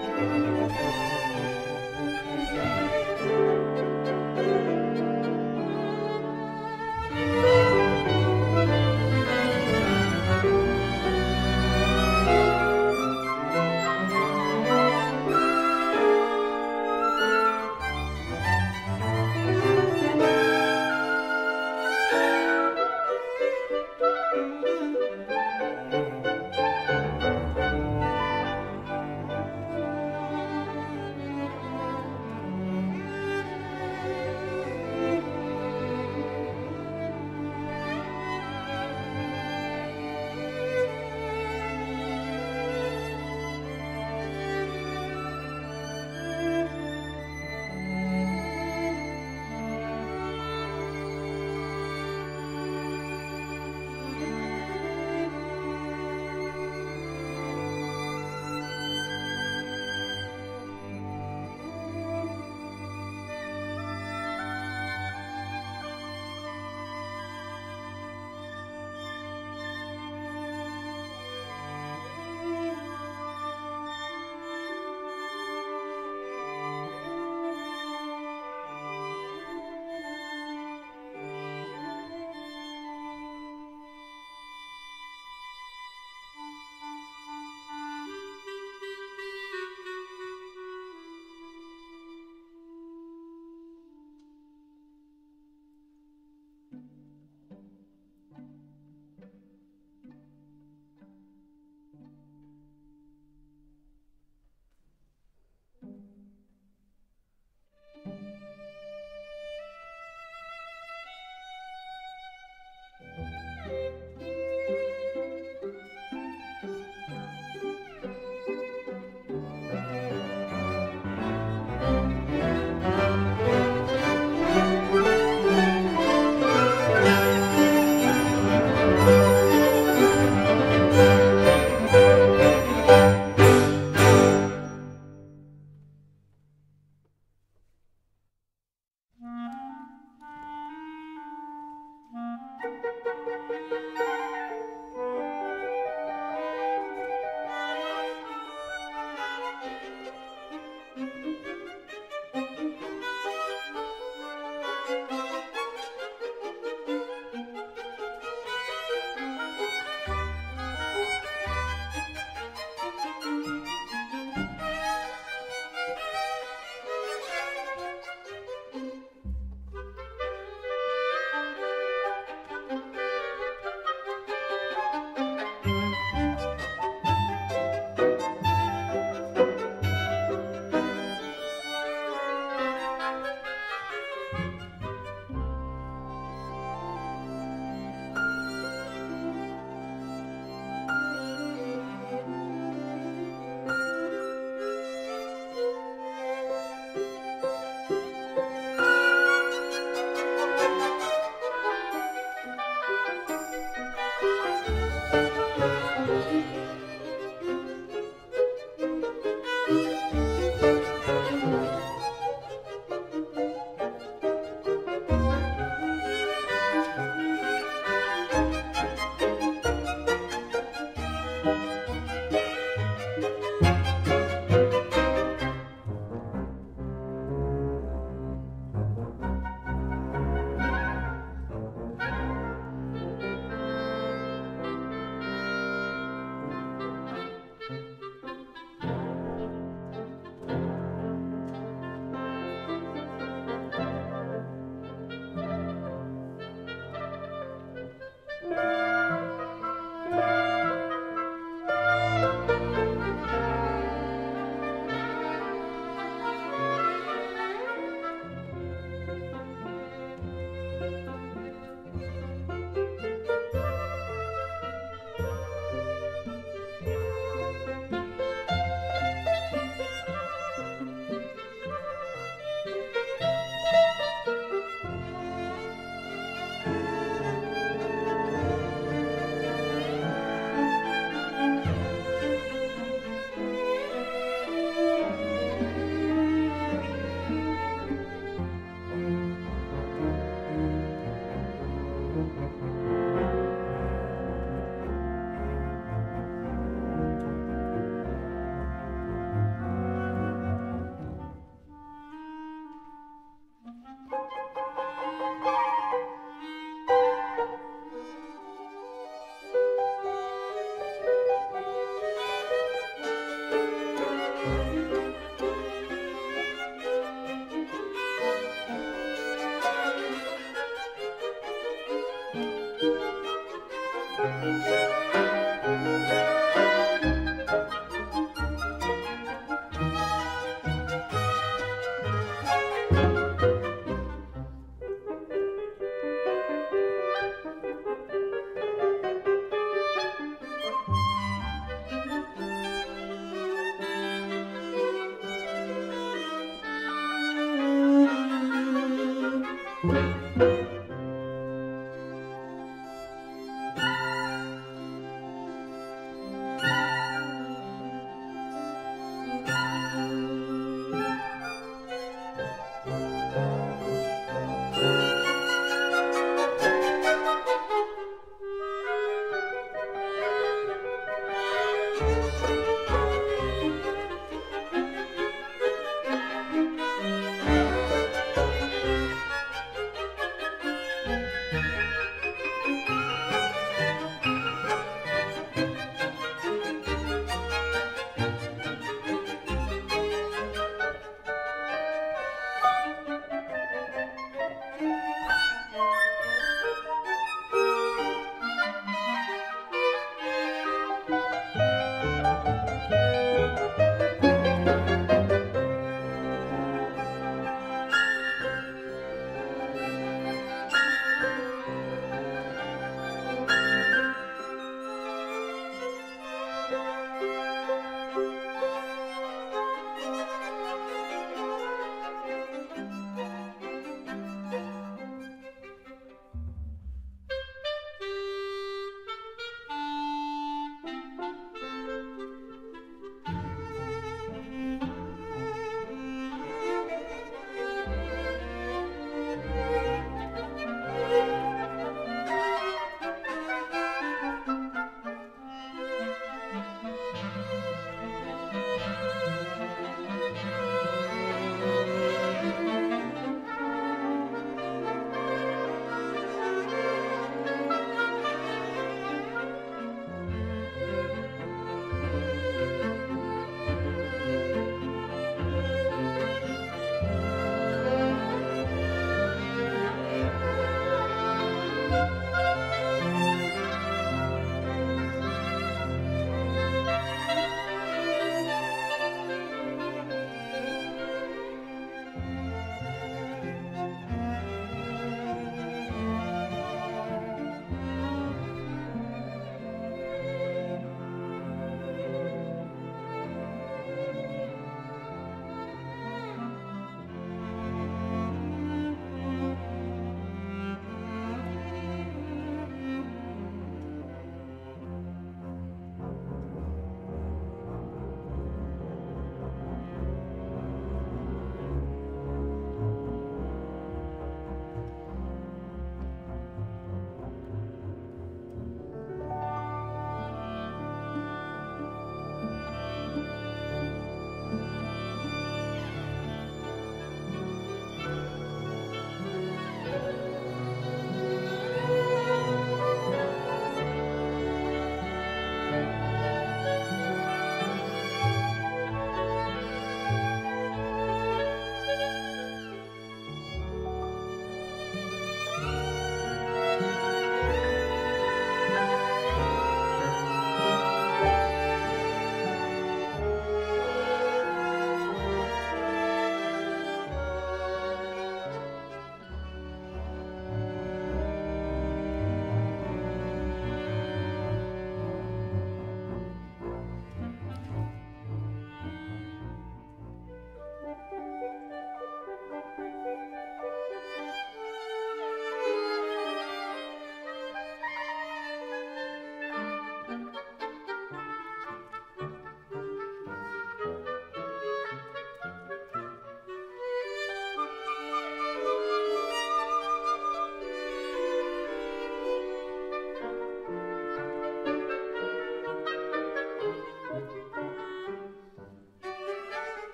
Música